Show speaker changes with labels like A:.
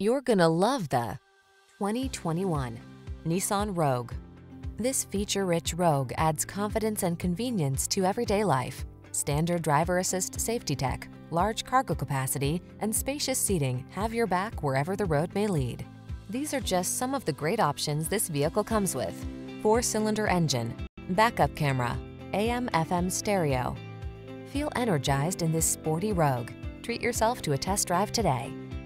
A: You're gonna love the 2021 Nissan Rogue. This feature-rich Rogue adds confidence and convenience to everyday life. Standard driver assist safety tech, large cargo capacity, and spacious seating have your back wherever the road may lead. These are just some of the great options this vehicle comes with. Four-cylinder engine, backup camera, AM-FM stereo. Feel energized in this sporty Rogue. Treat yourself to a test drive today.